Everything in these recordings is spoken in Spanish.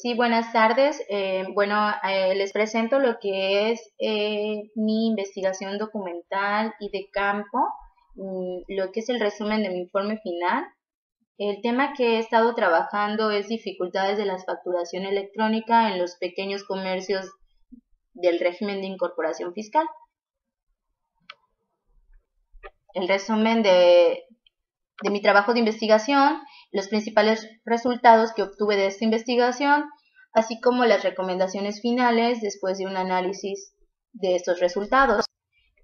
sí, buenas tardes. Eh, bueno, eh, les presento lo que es eh, mi investigación documental y de campo, mm, lo que es el resumen de mi informe final. El tema que he estado trabajando es dificultades de la facturación electrónica en los pequeños comercios del régimen de incorporación fiscal. El resumen de, de mi trabajo de investigación los principales resultados que obtuve de esta investigación, así como las recomendaciones finales después de un análisis de estos resultados.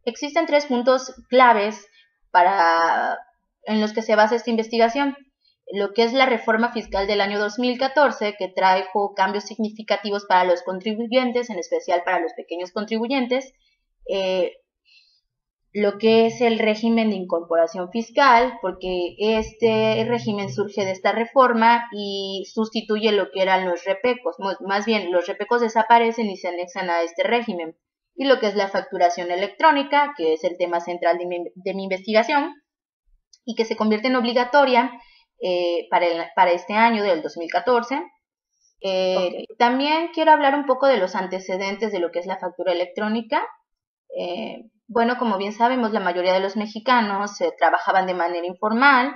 Existen tres puntos claves para, en los que se basa esta investigación. Lo que es la reforma fiscal del año 2014, que trajo cambios significativos para los contribuyentes, en especial para los pequeños contribuyentes, eh, lo que es el régimen de incorporación fiscal, porque este régimen surge de esta reforma y sustituye lo que eran los repecos. Más bien, los repecos desaparecen y se anexan a este régimen. Y lo que es la facturación electrónica, que es el tema central de mi, investigación, y que se convierte en obligatoria eh, para, este año del 2014. Eh, también quiero hablar un poco de los antecedentes de lo que es la factura electrónica. Eh, bueno, como bien sabemos, la mayoría de los mexicanos eh, trabajaban de manera informal,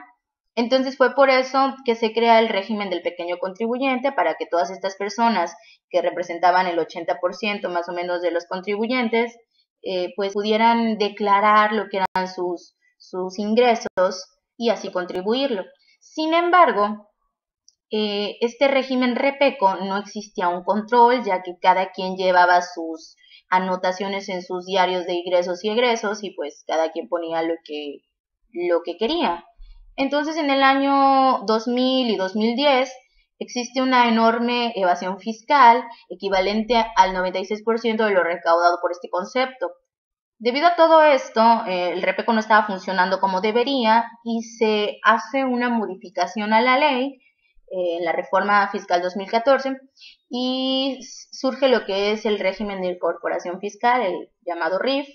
entonces fue por eso que se crea el régimen del pequeño contribuyente para que todas estas personas que representaban el 80% más o menos de los contribuyentes, eh, pues pudieran declarar lo que eran sus, sus ingresos y así contribuirlo. Sin embargo, eh, este régimen repeco no existía un control, ya que cada quien llevaba sus anotaciones en sus diarios de ingresos y egresos y pues cada quien ponía lo que, lo que quería. Entonces en el año 2000 y 2010 existe una enorme evasión fiscal equivalente al 96% de lo recaudado por este concepto. Debido a todo esto, eh, el REPECO no estaba funcionando como debería y se hace una modificación a la ley eh, en la reforma fiscal 2014 y surge lo que es el régimen de incorporación fiscal, el llamado RIF,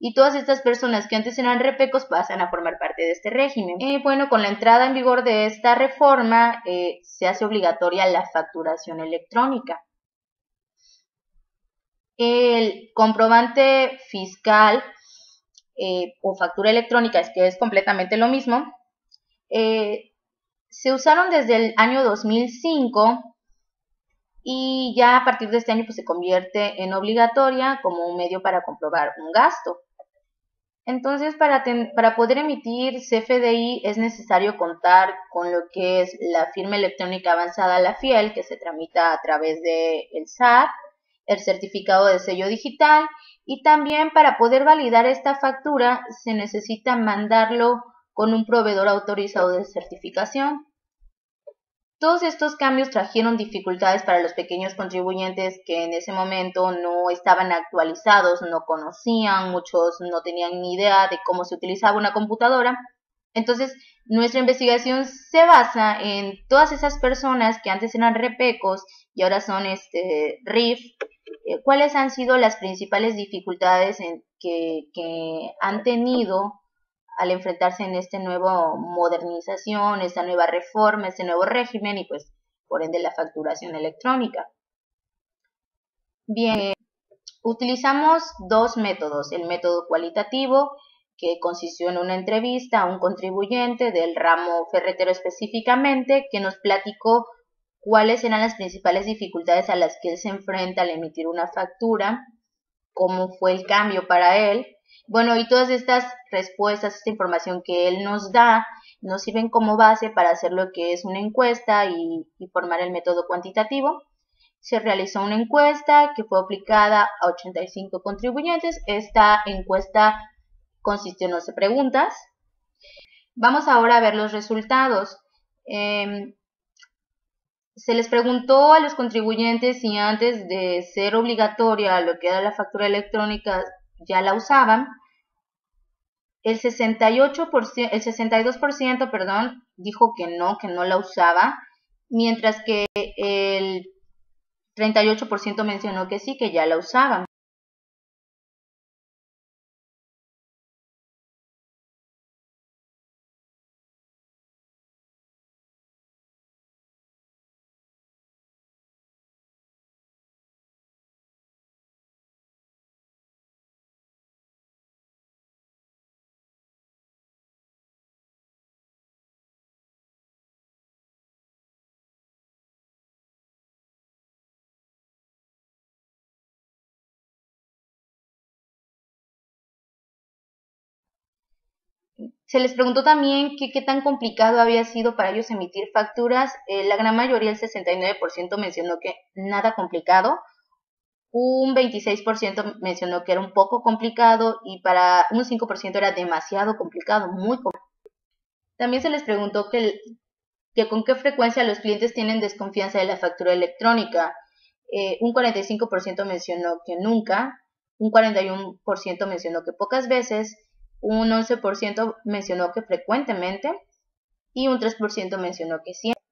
y todas estas personas que antes eran repecos pasan a formar parte de este régimen. Y bueno, con la entrada en vigor de esta reforma eh, se hace obligatoria la facturación electrónica. El comprobante fiscal eh, o factura electrónica, es que es completamente lo mismo, se usaron desde el año 2005 y ya a partir de este año pues, se convierte en obligatoria como un medio para comprobar un gasto. Entonces, para, para poder emitir CFDI es necesario contar con lo que es la firma electrónica avanzada, la FIEL, que se tramita a través del el SAT, el certificado de sello digital y también para poder validar esta factura se necesita mandarlo con un proveedor autorizado de certificación. Todos estos cambios trajeron dificultades para los pequeños contribuyentes que en ese momento no estaban actualizados, no conocían, muchos no tenían ni idea de cómo se utilizaba una computadora. Entonces, nuestra investigación se basa en todas esas personas que antes eran repecos y ahora son este, RIF, eh, cuáles han sido las principales dificultades que, que han tenido al enfrentarse en esta nueva modernización, esta nueva reforma, este nuevo régimen y pues por ende la facturación electrónica. Bien, utilizamos dos métodos, el método cualitativo que consistió en una entrevista a un contribuyente del ramo ferretero específicamente que nos platicó cuáles eran las principales dificultades a las que él se enfrenta al emitir una factura, cómo fue el cambio para él bueno, y todas estas respuestas, esta información que él nos da, nos sirven como base para hacer lo que es una encuesta y, formar el método cuantitativo. Se realizó una encuesta que fue aplicada a 85 contribuyentes. Esta encuesta consistió en 11 preguntas. Vamos ahora a ver los resultados. Em, se les preguntó a los contribuyentes si antes de ser obligatoria lo que era la factura electrónica ya la usaban, el 68%, el 62%, perdón, dijo que no, que no la usaba, mientras que el 38% mencionó que sí, que ya la usaban. Se les preguntó también qué tan complicado había sido para ellos emitir facturas. Eh, la gran mayoría, el 69%, mencionó que nada complicado. Un 26% mencionó que era un poco complicado y para un 5% era demasiado complicado, muy complicado. También se les preguntó que, con qué frecuencia los clientes tienen desconfianza de la factura electrónica. Eh, un 45% mencionó que nunca, un 41% mencionó que pocas veces un 11% mencionó que frecuentemente y un 3% mencionó que siempre.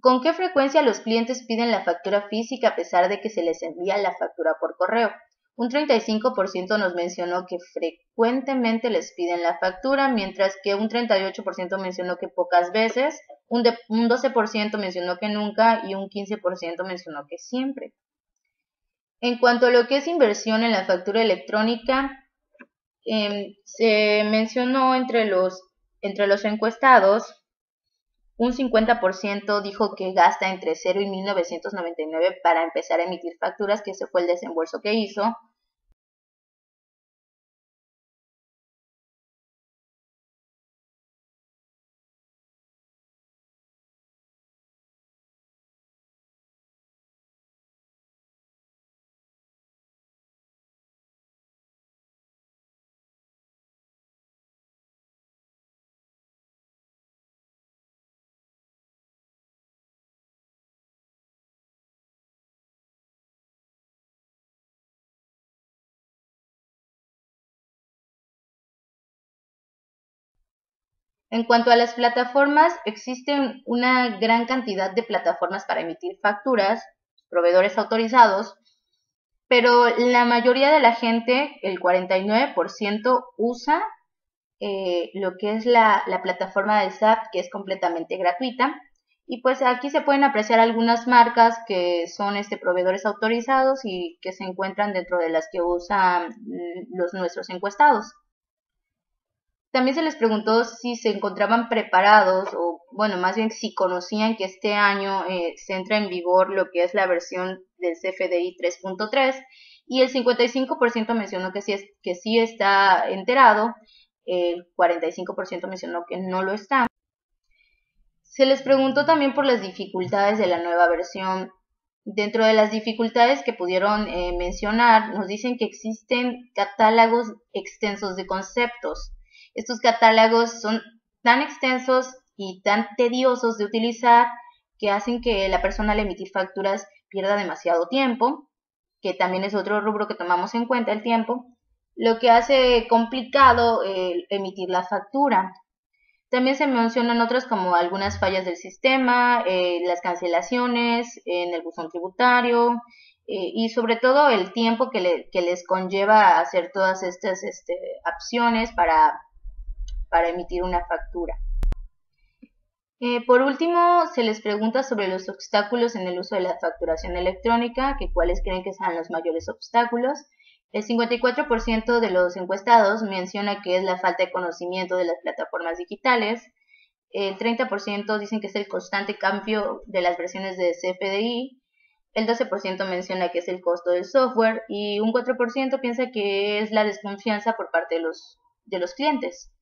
¿Con qué frecuencia los clientes piden la factura física a pesar de que se les envía la factura por correo? Un 35% nos mencionó que frecuentemente les piden la factura, mientras que un 38% mencionó que pocas veces, un, 12% mencionó que nunca y un 15% mencionó que siempre. En cuanto a lo que es inversión en la factura electrónica, Em, se mencionó entre los, entre los encuestados, un 50% dijo que gasta entre 0 y 1999 para empezar a emitir facturas, que ese fue el desembolso que hizo. En cuanto a las plataformas, existen una gran cantidad de plataformas para emitir facturas, proveedores autorizados, pero la mayoría de la gente, el 49%, usa eh, lo que es la, plataforma de SAP, que es completamente gratuita. Y pues aquí se pueden apreciar algunas marcas que son este, proveedores autorizados y que se encuentran dentro de las que usan mm, los nuestros encuestados. También se les preguntó si se encontraban preparados o, bueno, más bien si conocían que este año eh, se entra en vigor lo que es la versión del CFDI 3.3 y el 55% mencionó que sí, es, que sí está enterado, el 45% mencionó que no lo está. Se les preguntó también por las dificultades de la nueva versión. Dentro de las dificultades que pudieron eh, mencionar, nos dicen que existen catálogos extensos de conceptos estos catálogos son tan extensos y tan tediosos de utilizar que hacen que la persona al emitir facturas pierda demasiado tiempo, que también es otro rubro que tomamos en cuenta, el tiempo, lo que hace complicado emitir la factura. También se mencionan otras como algunas fallas del sistema, eh, las cancelaciones en el buzón tributario eh, y sobre todo el tiempo que, les conlleva hacer todas estas este, opciones para para emitir una factura. Eh, por último, se les pregunta sobre los obstáculos en el uso de la facturación electrónica, que cuáles creen que sean los mayores obstáculos. El 54% de los encuestados menciona que es la falta de conocimiento de las plataformas digitales. El 30% dicen que es el constante cambio de las versiones de CFDI. El 12% menciona que es el costo del software y un 4% piensa que es la desconfianza por parte de los, de los clientes.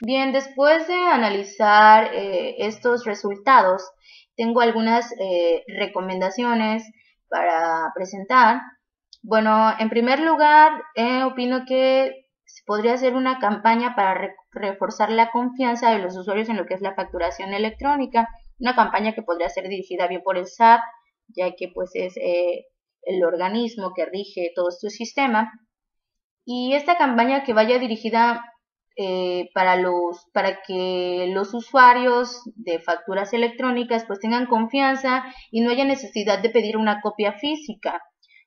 Bien, después de analizar eh, estos resultados, tengo algunas eh, recomendaciones para presentar. Bueno, en primer lugar, eh, opino que podría ser una campaña para reforzar la confianza de los usuarios en lo que es la facturación electrónica, una campaña que podría ser dirigida bien por el SAP, ya que pues es el organismo que rige todo este sistema. Y esta campaña que vaya dirigida eh, para, los, para que los usuarios de facturas electrónicas pues tengan confianza y no haya necesidad de pedir una copia física.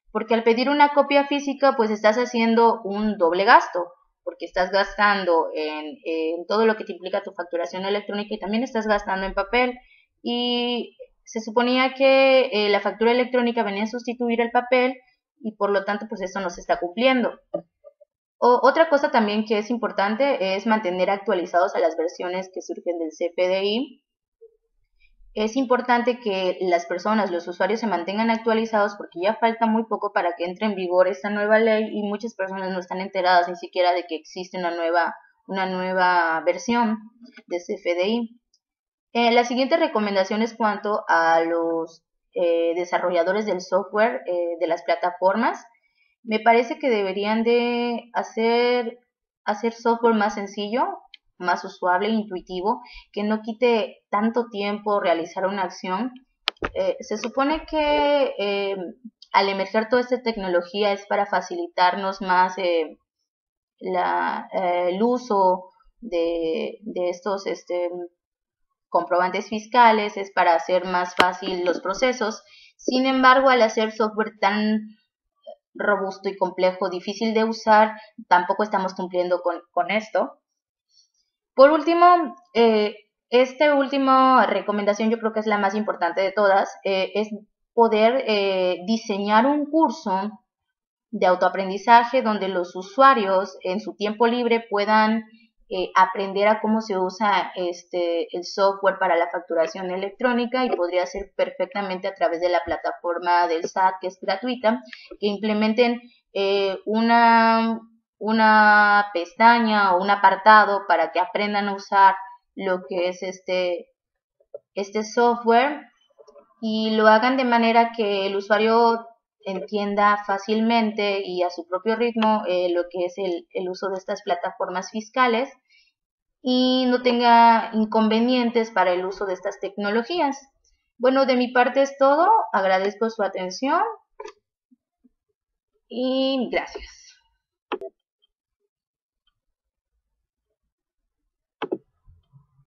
Porque al pedir una copia física pues estás haciendo un doble gasto, porque estás gastando en, todo lo que te implica tu facturación electrónica y también estás gastando en papel. Y se suponía que eh, la factura electrónica venía a sustituir el papel y por lo tanto pues eso no se está cumpliendo otra cosa también que es importante es mantener actualizados a las versiones que surgen del CPDI. es importante que las personas, los usuarios se mantengan actualizados porque ya falta muy poco para que entre en vigor esta nueva ley y muchas personas no están enteradas ni siquiera de que existe una nueva, una nueva versión de CFDI. Eh, la siguiente recomendación es cuanto a los eh, desarrolladores del software eh, de las plataformas. Me parece que deberían de hacer, hacer software más sencillo, más usuable e intuitivo, que no quite tanto tiempo realizar una acción. Eh, se supone que eh, al emerger toda esta tecnología es para facilitarnos más eh, el uso de, estos este, comprobantes fiscales, es para hacer más fácil los procesos. Sin embargo, al hacer software tan robusto y complejo, difícil de usar, tampoco estamos cumpliendo con esto. Por último, eh, esta última recomendación yo creo que es la más importante de todas, eh, es poder eh, diseñar un curso de autoaprendizaje donde los usuarios en su tiempo libre puedan eh, aprender a cómo se usa este, el software para la facturación electrónica y podría ser perfectamente a través de la plataforma del SAT que es gratuita, que implementen una una pestaña o un apartado para que aprendan a usar lo que es este, este software y lo hagan de manera que el usuario entienda fácilmente y a su propio ritmo eh, lo que es el, el uso de estas plataformas fiscales y no tenga inconvenientes para el uso de estas tecnologías. Bueno, de mi parte es todo. Agradezco su atención y gracias.